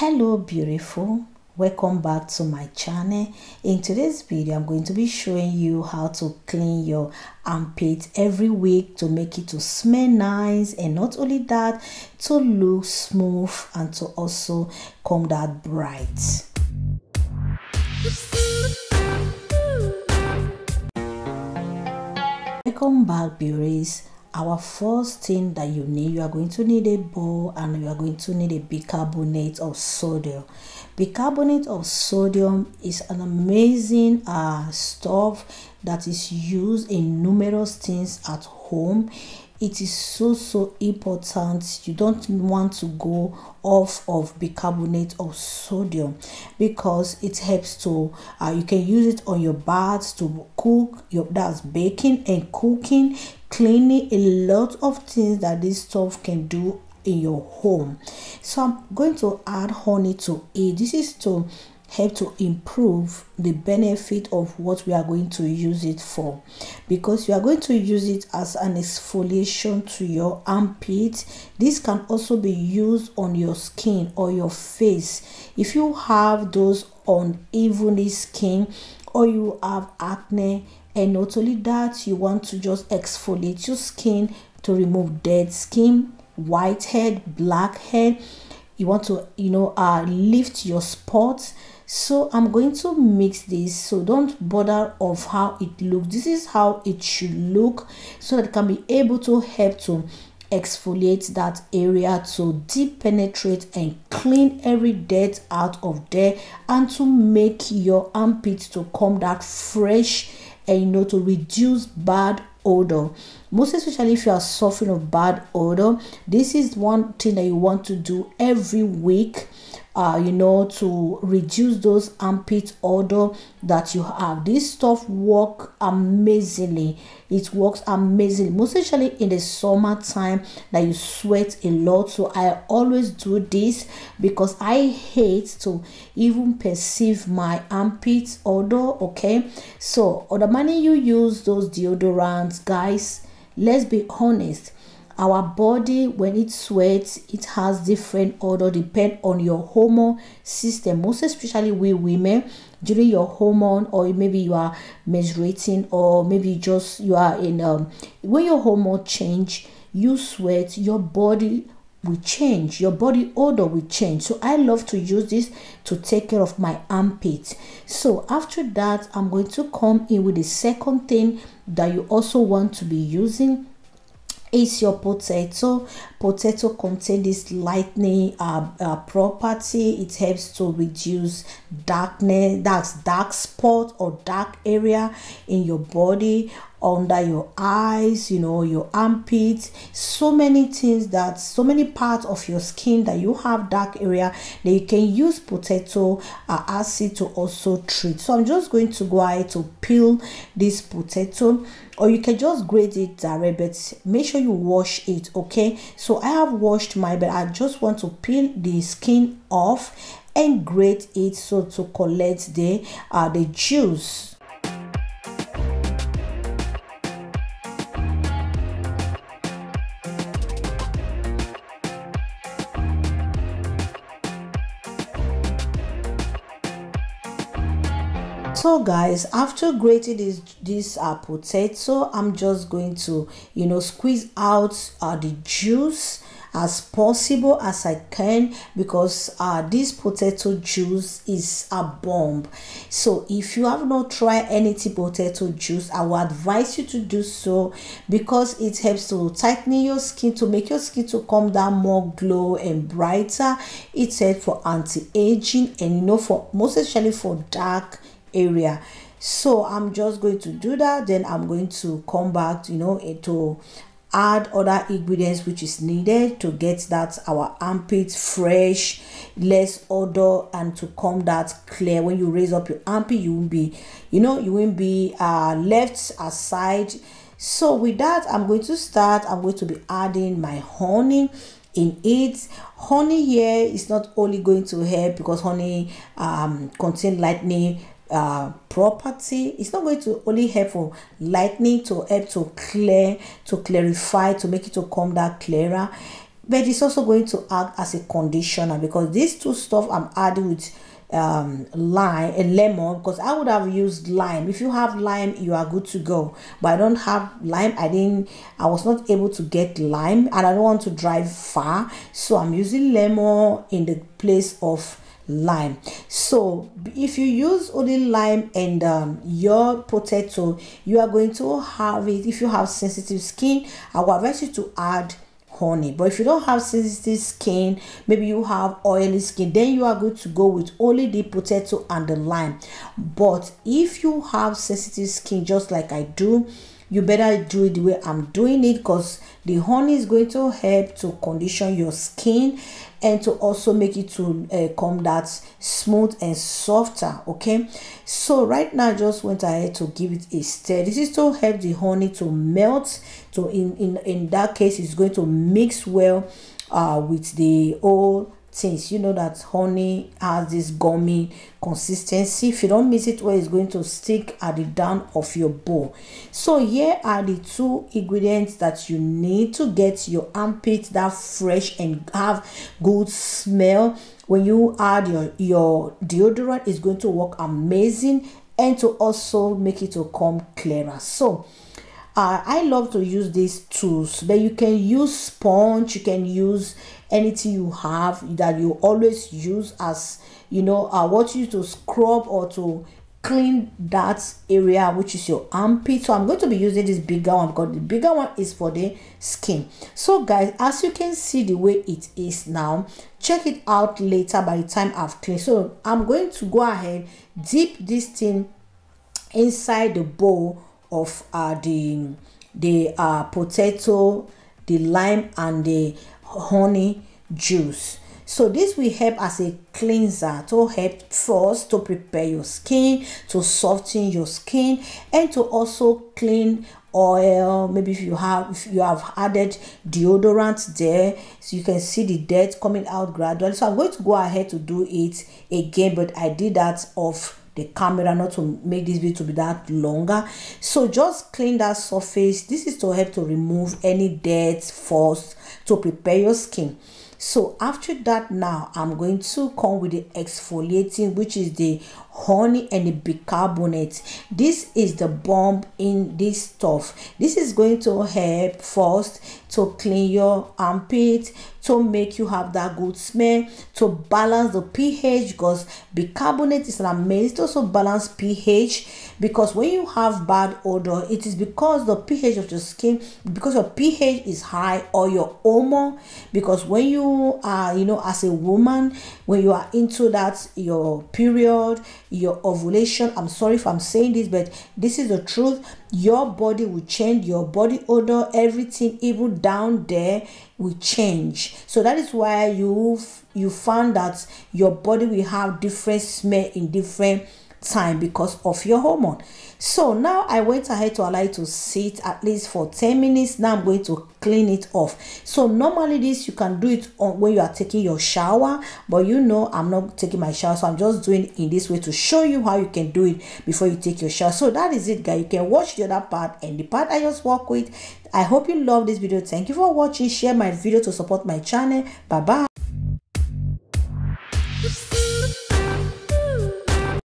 hello beautiful. Welcome back to my channel. In today's video i'm going to be showing you how to clean your armpit every week to make it to smell nice. And not only that to look smooth and to also come that bright. Welcome back beauties our first thing that you need you are going to need a bowl and you are going to need a bicarbonate of sodium. Bicarbonate of sodium is an amazing uh, stuff that is used in numerous things at home it is so so important. You don't want to go off of bicarbonate of sodium because it helps to uh, you can use it on your baths to cook your that's baking and cooking cleaning a lot of things that this stuff can do in your home. So i'm going to add honey to it. This is to help to improve the benefit of what we are going to use it for. Because you are going to use it as an exfoliation to your armpit this can also be used on your skin or your face. If you have those unevenly skin or you have acne and not only that you want to just exfoliate your skin to remove dead skin whitehead blackhead you want to you know uh lift your spots so i'm going to mix this. So don't bother of how it looks. This is how it should look so that it can be able to help to exfoliate that area to deep penetrate and clean every dirt out of there and to make your armpits to come that fresh and you know to reduce bad odor. Most especially if you are suffering of bad odor this is one thing that you want to do every week uh, you know, to reduce those armpit odor that you have. This stuff work amazingly. It works amazingly, most especially in the summertime that you sweat a lot. So I always do this because I hate to even perceive my armpit odor. Okay, so or the money you use those deodorants, guys. Let's be honest our body when it sweats it has different odor depend on your hormone system. Most especially we women during your hormone or maybe you are menstruating or maybe just you are in um when your hormone change you sweat your body will change your body odor will change. So i love to use this to take care of my armpit. So after that i'm going to come in with the second thing that you also want to be using is your potato. Potato contain this lightening uh, uh, property. It helps to reduce darkness that's dark spot or dark area in your body under your eyes you know your armpits. So many things that so many parts of your skin that you have dark area that you can use potato uh, acid to also treat. So i'm just going to go ahead to peel this potato or you can just grate it direct but make sure you wash it okay? So i have washed my but i just want to peel the skin off and grate it so to collect the uh the juice so guys after grating this this uh, potato i'm just going to you know squeeze out uh, the juice as possible as I can because uh, this potato juice is a bomb. So if you have not tried any potato juice, I would advise you to do so because it helps to tighten your skin to make your skin to come down more glow and brighter. It's helps for anti-aging and you know for most especially for dark area. So i'm just going to do that. Then i'm going to come back you know to add other ingredients which is needed to get that our armpit fresh. Less odor and to come that clear. When you raise up your armpit you won't be you know you won't be uh left aside. So with that i'm going to start. I'm going to be adding my honey in it. Honey here is not only going to help because honey um contain lightning uh, property it's not going to only help for lightning to help to clear to clarify to make it to come that clearer. But it's also going to act as a conditioner because these two stuff i'm adding with um lime and lemon because i would have used lime. If you have lime you are good to go. But i don't have lime i didn't i was not able to get lime and i don't want to drive far. So i'm using lemon in the place of lime. So if you use only lime and um, your potato you are going to have it. If you have sensitive skin i would advise you to add honey. But if you don't have sensitive skin maybe you have oily skin then you are good to go with only the potato and the lime. But if you have sensitive skin just like i do you better do it the way i'm doing it because the honey is going to help to condition your skin and to also make it to uh, come that smooth and softer okay? So right now I just went ahead to give it a stir. This is to help the honey to melt. So in in in that case it's going to mix well uh with the old things you know that honey has this gummy consistency. If you don't mix it well it's going to stick at the down of your bowl. So here are the two ingredients that you need to get your armpit that fresh and have good smell. When you add your your deodorant is going to work amazing and to also make it to come clearer. So uh, i love to use these tools but you can use sponge you can use anything you have that you always use as you know i want you to scrub or to clean that area which is your armpit. So i'm going to be using this bigger one because the bigger one is for the skin. So guys as you can see the way it is now check it out later by the time i've cleaned. So i'm going to go ahead dip this thing inside the bowl of uh the the uh potato the lime and the honey juice. So this will help as a cleanser to help first to prepare your skin to soften your skin and to also clean oil. Maybe if you have if you have added deodorant there so you can see the dirt coming out gradually. So i'm going to go ahead to do it again but i did that off the camera not to make this video to be that longer. So just clean that surface. This is to help to remove any dirt first to prepare your skin. So after that now i'm going to come with the exfoliating which is the honey and bicarbonate. This is the bomb in this stuff. This is going to help first to clean your armpit to make you have that good smell to balance the ph because bicarbonate is an amazing to also balance ph because when you have bad odor it is because the ph of your skin because your ph is high or your hormone because when you are you know as a woman when you are into that your period your ovulation. I'm sorry if i'm saying this but this is the truth. Your body will change. Your body odor everything even down there will change. So that is why you you found that your body will have different smell in different time because of your hormone. So now i went ahead to allow it to sit at least for 10 minutes. Now i'm going to clean it off. So normally this you can do it on when you are taking your shower but you know i'm not taking my shower so i'm just doing in this way to show you how you can do it before you take your shower. So that is it guys. You can watch the other part and the part i just work with. I hope you love this video. Thank you for watching. Share my video to support my channel. Bye bye